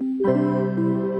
Música